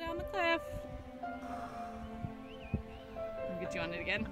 down the cliff. I'll get you on it again.